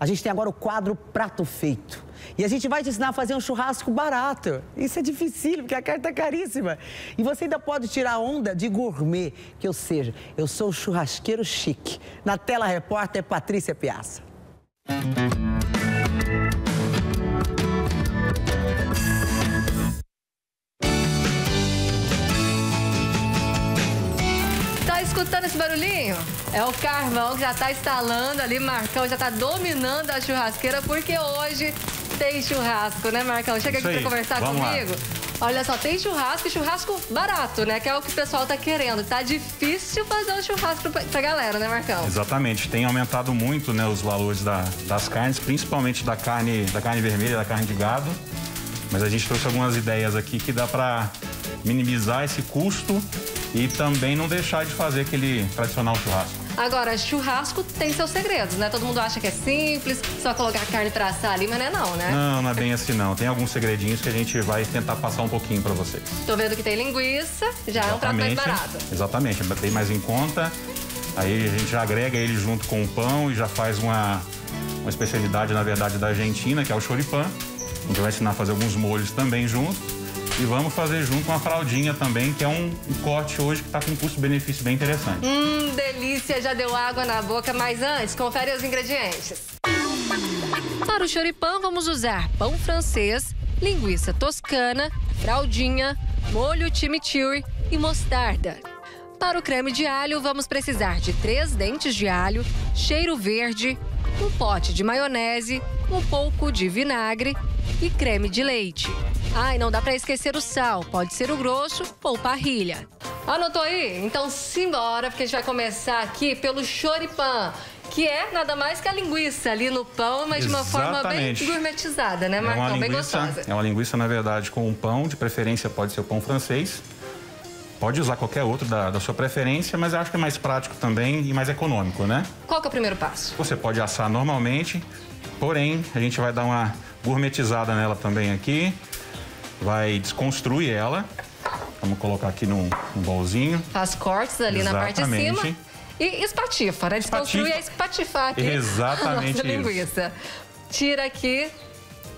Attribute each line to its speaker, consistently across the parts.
Speaker 1: A gente tem agora o quadro Prato Feito. E a gente vai te ensinar a fazer um churrasco barato. Isso é difícil, porque a carne tá caríssima. E você ainda pode tirar onda de gourmet, que ou seja, eu sou o churrasqueiro chique. Na tela repórter Patrícia Piazza.
Speaker 2: Barulhinho? É o carvão que já tá instalando ali, Marcão já tá dominando a churrasqueira, porque hoje tem churrasco, né, Marcão? Chega
Speaker 3: Isso
Speaker 2: aqui pra conversar
Speaker 3: Vamos lá.
Speaker 2: comigo. Olha só, tem churrasco e churrasco barato, né? Que é o que o pessoal tá querendo. Tá difícil fazer um churrasco pra, pra galera, né, Marcão?
Speaker 3: Exatamente, tem aumentado muito né, os valores da- das carnes, principalmente da carne, da carne vermelha, da carne de gado. Mas a gente trouxe algumas ideias aqui que dá para minimizar esse custo e também não deixar de fazer aquele tradicional churrasco.
Speaker 2: Agora, churrasco tem seus segredos, né? Todo mundo acha que é simples, só colocar a carne pra assar ali, mas não é não, né?
Speaker 3: Não, não é bem assim não. Tem alguns segredinhos que a gente vai tentar passar um pouquinho para vocês.
Speaker 2: Tô vendo que tem linguiça, já é um prato mais barato.
Speaker 3: Exatamente, é bem mais em conta. Aí a gente já agrega ele junto com o pão e já faz uma, uma especialidade, na verdade, da Argentina, que é o choripan. A gente vai ensinar a fazer alguns molhos também junto. E vamos fazer junto uma fraldinha também, que é um, corte hoje que está com um custo-benefício bem interessante.
Speaker 2: Hum, delícia, já deu água na boca, mas antes, confere os ingredientes. Para o choripan, vamos usar pão francês, linguiça toscana, fraldinha, molho chimichurri e mostarda. Para o creme de alho, vamos precisar de três dentes de alho, cheiro verde, um pote de maionese, um pouco de vinagre e creme de leite. Ah, e não dá para esquecer o sal, pode ser o grosso ou parrilha. Anotou aí? Então simbora, porque a gente vai começar aqui pelo choripan, que é nada mais que a linguiça ali no pão, mas de uma forma bem
Speaker 3: Exatamente.
Speaker 2: gourmetizada, né,
Speaker 3: É uma
Speaker 2: Marcão? bem
Speaker 3: linguiça,
Speaker 2: gostosa.
Speaker 3: é uma linguiça, na verdade, com um pão, de preferência pode ser o pão francês. Pode usar qualquer outro da, da sua preferência, mas eu acho que é mais prático também e mais econômico, né?
Speaker 2: Qual que é o primeiro passo?
Speaker 3: Você pode assar normalmente, porém a gente vai dar uma gourmetizada nela também aqui. Vai desconstruir ela. Vamos colocar aqui num, num bolzinho.
Speaker 2: Faz cortes ali na parte de
Speaker 3: Exatamente.
Speaker 2: cima. E espatifa, né? Desconstrui
Speaker 3: Espatifa.
Speaker 2: é espatifar aqui
Speaker 3: Exatamente
Speaker 2: a nossa
Speaker 3: isso.
Speaker 2: linguiça. Tira aqui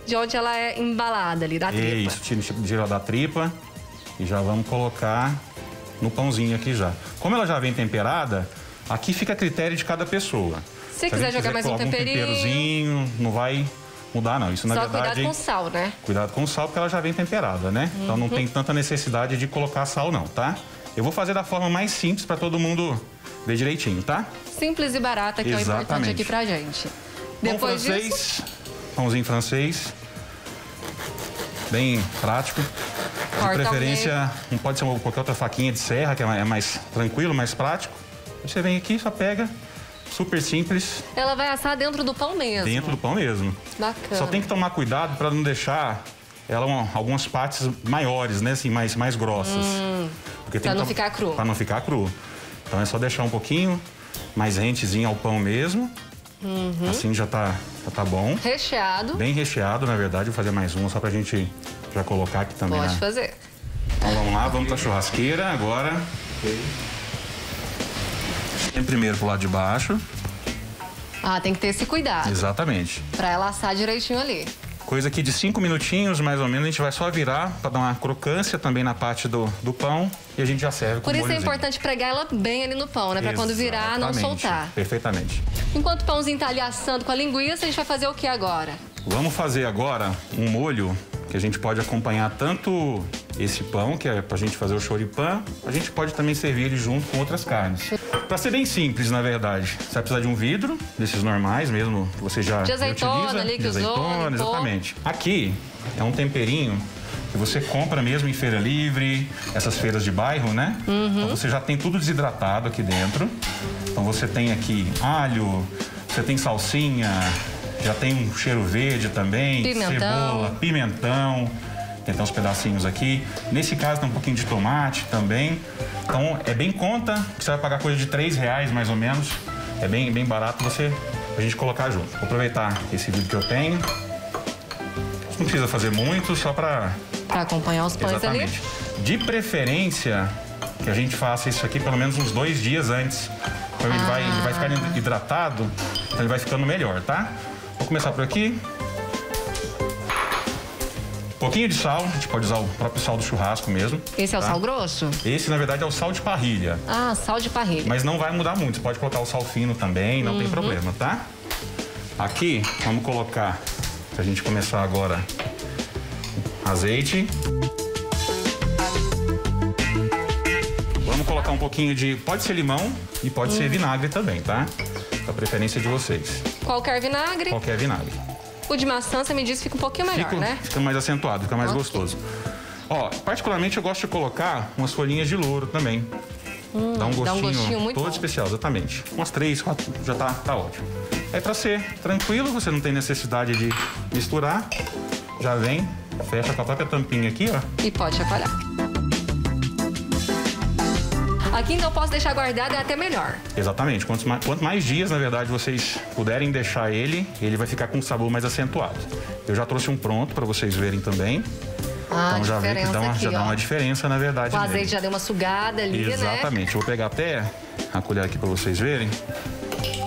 Speaker 2: de onde ela é embalada ali, da tripa.
Speaker 3: Isso, tira, tira da tripa e já vamos colocar no pãozinho aqui já. Como ela já vem temperada, aqui fica a critério de cada pessoa.
Speaker 2: Se
Speaker 3: a
Speaker 2: quiser jogar mais um temperinho.
Speaker 3: temperozinho, não vai mudar não. Isso na
Speaker 2: Só
Speaker 3: verdade...
Speaker 2: cuidado com o sal, né?
Speaker 3: Cuidado com o sal, porque ela já vem temperada, né? Então
Speaker 2: Uhum.
Speaker 3: não tem tanta necessidade de colocar sal, não, tá? Eu vou fazer da forma mais simples para todo mundo ver direitinho, tá?
Speaker 2: Simples e barata, que é o importante
Speaker 3: Exatamente.
Speaker 2: aqui pra gente.
Speaker 3: Pão
Speaker 2: Depois
Speaker 3: francês,
Speaker 2: disso,
Speaker 3: pãozinho francês. Bem prático.
Speaker 2: Corta
Speaker 3: de preferência, não pode ser qualquer outra faquinha de serra, que é é mais tranquilo, mais prático. Você vem aqui, só pega, super simples,
Speaker 2: ela vai assar dentro do pão mesmo.
Speaker 3: dentro do pão mesmo.
Speaker 2: Bacana.
Speaker 3: Só tem que tomar cuidado para não deixar ela uma- algumas partes maiores, né? Assim, mais, mais grossas. Porque
Speaker 2: Hum. pra
Speaker 3: que
Speaker 2: não ficar cru.
Speaker 3: Pra não ficar cru. Então é só deixar um pouquinho mais rentezinho ao pão mesmo.
Speaker 2: Uhum.
Speaker 3: Assim já tá, já tá bom.
Speaker 2: Recheado.
Speaker 3: Bem recheado, na verdade. Vou fazer mais uma só pra gente já colocar aqui também.
Speaker 2: Pode
Speaker 3: na-
Speaker 2: fazer.
Speaker 3: Então vamos lá, vamos pra churrasqueira agora. Tem primeiro pro lado de baixo.
Speaker 2: Ah, tem que ter esse cuidado.
Speaker 3: Exatamente.
Speaker 2: Pra ela assar direitinho ali.
Speaker 3: Coisa aqui de cinco minutinhos, mais ou menos, a gente vai só virar para dar uma crocância também na parte do, do pão e a gente já serve com
Speaker 2: Por isso é
Speaker 3: molhozinho.
Speaker 2: importante pregar ela bem ali no pão, né? Pra quando virar, não soltar.
Speaker 3: Perfeitamente.
Speaker 2: Enquanto o pãozinho tá ali assando com a linguiça, a gente vai fazer o que agora?
Speaker 3: Vamos fazer agora um molho que a gente pode acompanhar tanto esse pão, que é pra gente fazer o choripan, a gente pode também servir ele junto com outras carnes. Pra ser bem simples, na verdade, você vai precisar de um vidro, desses normais mesmo, que você já,
Speaker 2: De azeitona
Speaker 3: utiliza.
Speaker 2: ali que
Speaker 3: de
Speaker 2: usou,
Speaker 3: azeitona,
Speaker 2: limpou.
Speaker 3: exatamente. Aqui é um temperinho que você compra mesmo em feira livre, essas feiras de bairro, né?
Speaker 2: Uhum.
Speaker 3: Então você já tem tudo desidratado aqui dentro. Então você tem aqui alho, você tem salsinha, já tem um cheiro verde também,
Speaker 2: Pimentão.
Speaker 3: cebola, pimentão. Tem até uns pedacinhos aqui. Nesse caso tem um pouquinho de tomate também. Então é bem conta, que você vai pagar coisa de 3 reais mais ou menos. É bem, bem barato você a gente colocar junto. Vou aproveitar esse vídeo que eu tenho. Não precisa fazer muito, só para
Speaker 2: Pra acompanhar os pães ali.
Speaker 3: Exatamente. De preferência, que a gente faça isso aqui pelo menos uns dois dias antes. Então ele, vai, ele vai ficar hidratado, então ele vai ficando melhor, tá? Vou começar por aqui. Pouquinho de sal, a gente pode usar o próprio sal do churrasco mesmo.
Speaker 2: Esse é o
Speaker 3: tá?
Speaker 2: sal grosso?
Speaker 3: Esse, na verdade, é o sal de parrilha.
Speaker 2: Ah, sal de parrilha.
Speaker 3: Mas não vai mudar muito. Você pode colocar o sal fino também, não tem problema, tá? Aqui, vamos colocar, pra gente começar agora, azeite. Vamos colocar um pouquinho de, pode ser limão e pode ser vinagre também, tá? A preferência de vocês.
Speaker 2: Qualquer vinagre.
Speaker 3: Qualquer vinagre.
Speaker 2: O de maçã, você me disse, fica um pouquinho melhor,
Speaker 3: Fica,
Speaker 2: né?
Speaker 3: fica mais acentuado, fica mais
Speaker 2: Ok.
Speaker 3: gostoso. Ó, particularmente eu gosto de colocar umas folhinhas de louro também. dá um gostinho,
Speaker 2: Hum, dá um gostinho muito
Speaker 3: todo
Speaker 2: bom.
Speaker 3: especial, exatamente. Umas três, quatro, já tá, tá ótimo. É pra ser tranquilo, você não tem necessidade de misturar. Já vem, fecha com a própria tampinha aqui, ó.
Speaker 2: E pode chacoalhar. Aqui então eu posso deixar guardado, é até melhor.
Speaker 3: Exatamente. Quanto mais, quanto mais dias, na verdade, vocês puderem deixar ele, ele vai ficar com um sabor mais acentuado. Eu já trouxe um pronto para vocês verem também.
Speaker 2: Ah,
Speaker 3: então já vê que dá uma,
Speaker 2: aqui,
Speaker 3: já dá uma diferença, na verdade.
Speaker 2: O
Speaker 3: nele.
Speaker 2: azeite já deu uma sugada ali, né?
Speaker 3: Exatamente. Eu vou pegar até a colher aqui para vocês verem.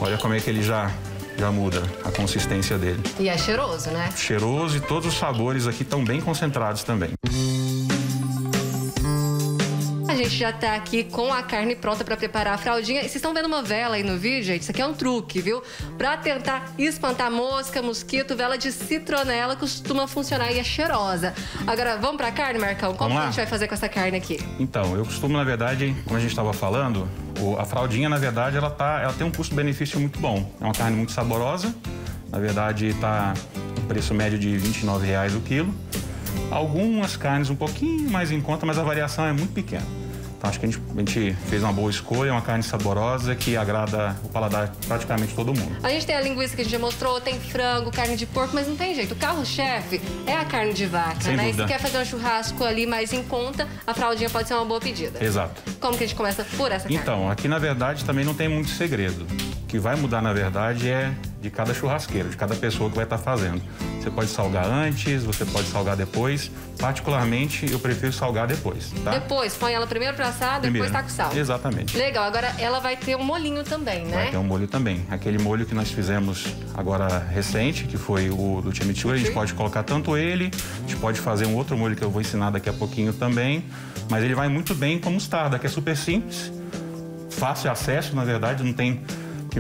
Speaker 3: Olha como é que ele já, já muda a consistência dele.
Speaker 2: E é cheiroso, né?
Speaker 3: Cheiroso e todos os sabores aqui estão bem concentrados também.
Speaker 2: A gente já tá aqui com a carne pronta pra preparar a fraldinha. E vocês estão vendo uma vela aí no vídeo, gente? Isso aqui é um truque, viu? Pra tentar espantar mosca, mosquito, vela de citronela costuma funcionar e é cheirosa. Agora, vamos pra carne, Marcão? Como
Speaker 3: Vamos
Speaker 2: a gente vai fazer com essa carne aqui?
Speaker 3: Então, eu costumo, na verdade, como a gente estava falando, a fraldinha, na verdade, ela, tá, ela tem um custo-benefício muito bom. É uma carne muito saborosa. Na verdade, está um preço médio de 29 reais o quilo. Algumas carnes um pouquinho mais em conta, mas a variação é muito pequena. Então, acho que a gente, a gente fez uma boa escolha, uma carne saborosa que agrada o paladar praticamente todo mundo.
Speaker 2: A gente tem a linguiça que a gente já mostrou, tem frango, carne de porco, mas não tem jeito. O carro-chefe é a carne de vaca,
Speaker 3: Sem
Speaker 2: né? E se
Speaker 3: dúvida.
Speaker 2: quer fazer um churrasco ali mais em conta, a fraldinha pode ser uma boa pedida.
Speaker 3: Exato.
Speaker 2: Como que a gente começa por essa carne?
Speaker 3: Então, aqui na verdade também não tem muito segredo. O que vai mudar na verdade é de cada churrasqueiro, de cada pessoa que vai estar fazendo. Você pode salgar antes, você pode salgar depois. Particularmente, eu prefiro salgar depois, tá?
Speaker 2: Depois, põe ela primeiro pra assar, depois
Speaker 3: Primeiro.
Speaker 2: tá com sal.
Speaker 3: Exatamente.
Speaker 2: Legal, agora ela vai ter um molinho também, né?
Speaker 3: Vai ter um molho também. Aquele molho que nós fizemos agora recente, que foi o do chimichurri, a gente pode colocar tanto ele, a gente pode fazer um outro molho que eu vou ensinar daqui a pouquinho também. Mas ele vai muito bem com mostarda, que é super simples, fácil acesso, na verdade, não tem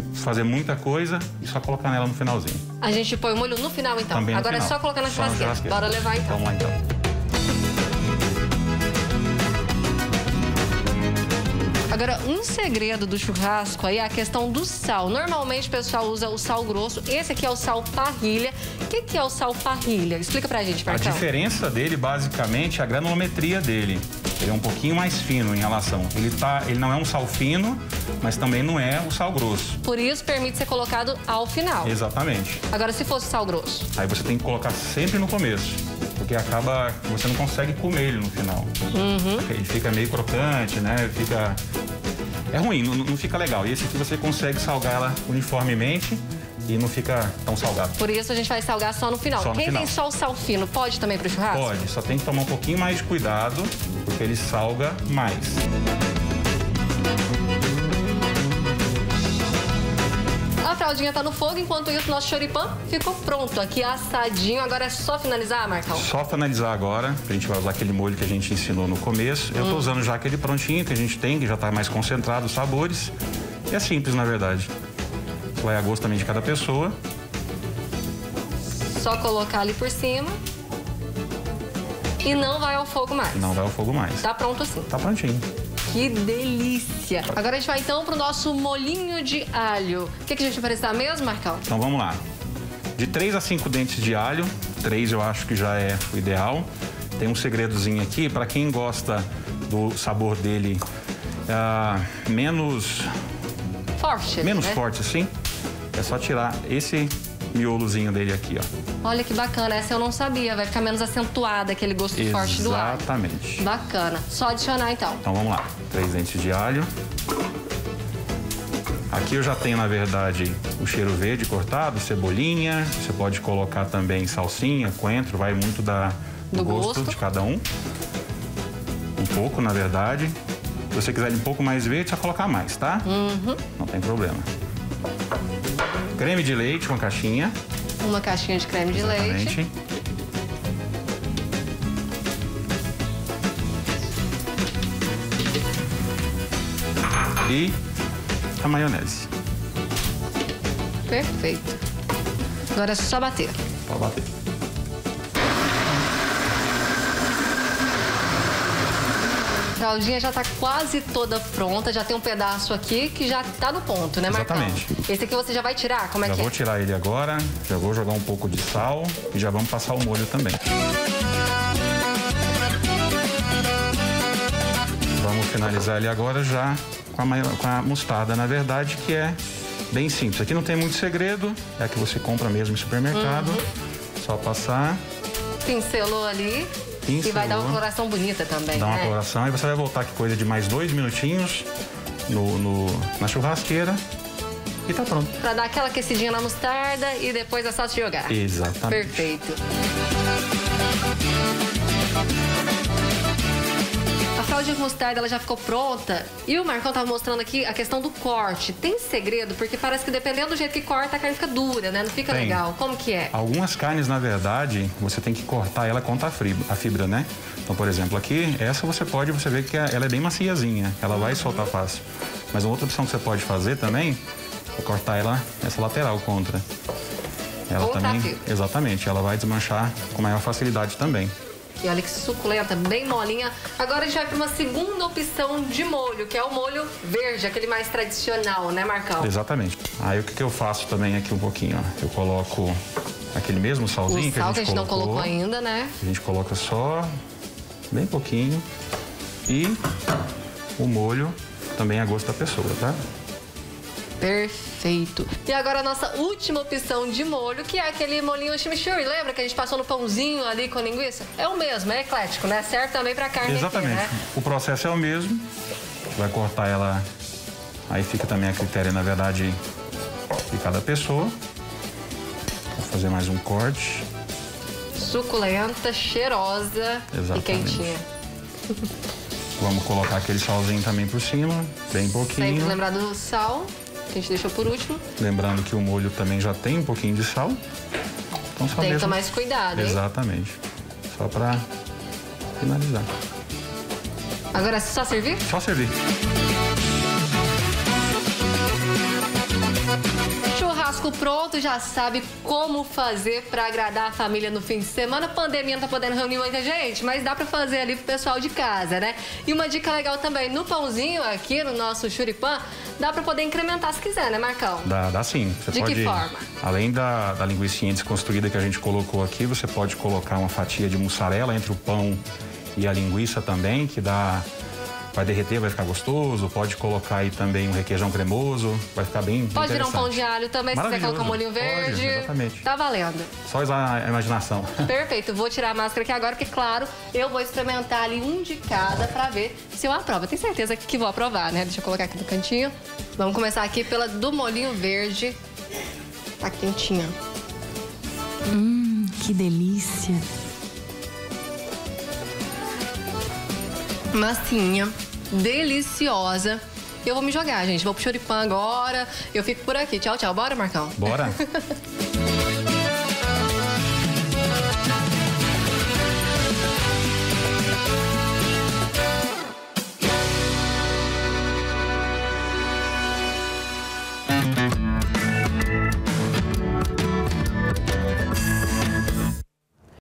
Speaker 3: que fazer muita coisa e só colocar nela no finalzinho.
Speaker 2: A gente põe o molho no final, então.
Speaker 3: Também
Speaker 2: agora
Speaker 3: final.
Speaker 2: é só colocar na
Speaker 3: Só na
Speaker 2: churrasqueira.
Speaker 3: churrasqueira.
Speaker 2: Bora levar, então.
Speaker 3: Vamos lá então.
Speaker 2: Agora, um segredo do churrasco aí é a questão do sal. Normalmente o pessoal usa o sal grosso. Esse aqui é o sal parrilha. O que, que é o sal parrilha? Explica pra gente,
Speaker 3: A
Speaker 2: Marcão.
Speaker 3: diferença dele, basicamente, é a granulometria dele. Ele é um pouquinho mais fino em relação. Ele, tá, ele não é um sal fino, mas também não é o sal grosso.
Speaker 2: Por isso permite ser colocado ao final.
Speaker 3: Exatamente.
Speaker 2: Agora, se fosse sal grosso.
Speaker 3: Aí você tem que colocar sempre no começo. Porque acaba você não consegue comer ele no final. Ele fica meio crocante, né? Fica. É ruim, não, não fica legal. E esse aqui você consegue salgar ela uniformemente e não fica tão salgado.
Speaker 2: Por isso a gente vai salgar só no final.
Speaker 3: Só no
Speaker 2: Quem
Speaker 3: final.
Speaker 2: tem só o sal fino, pode também pro churrasco?
Speaker 3: Pode, só tem que tomar um pouquinho mais de cuidado, porque ele salga mais.
Speaker 2: A fraldinha tá no fogo, enquanto isso, nosso choripã ficou pronto aqui, assadinho. Agora é só finalizar, Marcão?
Speaker 3: Só finalizar agora, a gente vai usar aquele molho que a gente ensinou no começo. Eu tô usando já aquele prontinho que a gente tem, que já tá mais concentrado os sabores. E é simples, na verdade. Vai a gosto também de cada pessoa.
Speaker 2: Só colocar ali por cima. E não vai ao fogo mais.
Speaker 3: Não vai ao fogo mais.
Speaker 2: Tá pronto assim.
Speaker 3: Tá prontinho.
Speaker 2: Que delícia! Agora a gente vai então pro nosso molinho de alho. O que, que a gente vai precisar mesmo, Marcão?
Speaker 3: Então vamos lá. De 3 a 5 dentes de alho. 3 eu acho que já é o ideal. Tem um segredozinho aqui, para quem gosta do sabor dele ah, menos,
Speaker 2: Forte.
Speaker 3: menos
Speaker 2: né?
Speaker 3: forte assim, é só tirar esse miolozinho dele aqui, ó.
Speaker 2: Olha que bacana, essa eu não sabia. Vai ficar menos acentuada aquele gosto forte do alho.
Speaker 3: Exatamente.
Speaker 2: Bacana. Só adicionar então.
Speaker 3: Então vamos lá. Três dentes de alho. Aqui eu já tenho, na verdade, o cheiro verde cortado, cebolinha. Você pode colocar também salsinha, coentro, vai muito da, do,
Speaker 2: Do
Speaker 3: gosto,
Speaker 2: gosto.
Speaker 3: de cada um. Um pouco, na verdade. Se você quiser ele um pouco mais verde, só colocar mais, tá?
Speaker 2: Uhum.
Speaker 3: Não tem problema. Creme de leite, uma caixinha.
Speaker 2: Uma caixinha de creme de
Speaker 3: Exatamente.
Speaker 2: leite.
Speaker 3: E a maionese.
Speaker 2: Perfeito. Agora é só bater.
Speaker 3: Pode bater.
Speaker 2: Fraldinha já tá quase toda pronta, já tem um pedaço aqui que já tá no ponto, né, Marcão?
Speaker 3: Exatamente.
Speaker 2: Esse aqui você já vai tirar? Como é
Speaker 3: Já
Speaker 2: que
Speaker 3: vou
Speaker 2: é?
Speaker 3: tirar ele agora, já vou jogar um pouco de sal e já vamos passar o molho também. Vamos finalizar ele agora já com a, com a mostarda, na verdade, que é bem simples. Aqui não tem muito segredo, é a que você compra mesmo em supermercado.
Speaker 2: Uhum.
Speaker 3: Só passar,
Speaker 2: Pincelou ali. E vai dar uma
Speaker 3: Pincelou.
Speaker 2: coloração bonita também,
Speaker 3: dar uma
Speaker 2: né?
Speaker 3: coloração e você vai voltar aqui coisa de mais dois minutinhos no, no- na churrasqueira e tá pronto.
Speaker 2: Pra dar aquela aquecidinha na mostarda e depois é só se jogar.
Speaker 3: Exatamente.
Speaker 2: Perfeito. A fraldinha com mostarda ela já ficou pronta. E o Marcão tava mostrando aqui a questão do corte. Tem segredo? Porque parece que dependendo do jeito que corta, a carne fica dura, né? Não fica
Speaker 3: Tem.
Speaker 2: legal. Como que é?
Speaker 3: Algumas carnes, na verdade, você tem que cortar ela contra a fibra, a fibra, né? Então, por exemplo, aqui, essa você pode, você vê que ela é bem maciazinha, ela vai soltar fácil. Mas uma outra opção que você pode fazer também é cortar ela essa lateral contra. Ela também, exatamente, ela vai desmanchar com maior facilidade também.
Speaker 2: E olha que suculenta, bem molinha. Agora a gente vai para uma segunda opção de molho, que é o molho verde, aquele mais tradicional, né, Marcão?
Speaker 3: Exatamente. Aí o que, que eu faço também aqui um pouquinho, ó? Eu coloco aquele mesmo salzinho
Speaker 2: O
Speaker 3: que a
Speaker 2: sal
Speaker 3: gente
Speaker 2: que a gente não
Speaker 3: colocou
Speaker 2: ainda, né?
Speaker 3: A gente coloca só bem pouquinho e o molho também a gosto da pessoa, tá?
Speaker 2: Perfeito. E agora a nossa última opção de molho, que é aquele molhinho chimichurri. Lembra que a gente passou no pãozinho ali com linguiça? É o mesmo, é eclético, né? Serve também pra carne
Speaker 3: Exatamente.
Speaker 2: aqui, né?
Speaker 3: O processo é o mesmo. Vai cortar ela. Aí fica também a critério, na verdade, de cada pessoa. Vou fazer mais um corte.
Speaker 2: Suculenta, cheirosa e
Speaker 3: Exatamente.
Speaker 2: quentinha.
Speaker 3: Vamos colocar aquele salzinho também por cima, bem
Speaker 2: Sempre
Speaker 3: pouquinho.
Speaker 2: lembrar do sal, que a gente deixou por último.
Speaker 3: Lembrando que o molho também já tem um pouquinho de sal. Então só
Speaker 2: Tem que
Speaker 3: mesmo...
Speaker 2: tomar esse cuidado, hein?
Speaker 3: Exatamente. Só pra finalizar.
Speaker 2: Agora é só servir?
Speaker 3: Só servir.
Speaker 2: Churrasco pronto, já sabe como fazer pra agradar a família no fim de semana. A pandemia não tá podendo reunir muita gente, mas dá pra fazer ali pro pessoal de casa, né? E uma dica legal também, no pãozinho aqui, no nosso churipã, dá pra poder incrementar se quiser, né, Marcão?
Speaker 3: Dá, dá sim. Você
Speaker 2: De que
Speaker 3: pode,
Speaker 2: forma?
Speaker 3: Além da, da linguiça desconstruída que a gente colocou aqui, você pode colocar uma fatia de mussarela entre o pão e a linguiça também, que dá. Vai derreter, vai ficar gostoso. Pode colocar aí também um requeijão cremoso, vai ficar bem.
Speaker 2: Pode virar um pão de alho também, se quiser colocar um molhinho verde.
Speaker 3: Pode, exatamente.
Speaker 2: Tá valendo.
Speaker 3: Só usar a imaginação.
Speaker 2: Perfeito, vou tirar a máscara aqui agora, porque, claro, eu vou experimentar ali um de cada pra ver se eu aprovo. Tenho certeza que vou aprovar, né? Deixa eu colocar aqui no cantinho. Vamos começar aqui pela do molinho verde. Tá quentinha.
Speaker 4: Que delícia.
Speaker 2: Massinha, deliciosa. Eu vou me jogar, gente. Vou pro choripã agora. Eu fico por aqui. Tchau, tchau. Bora, Marcão?
Speaker 3: Bora?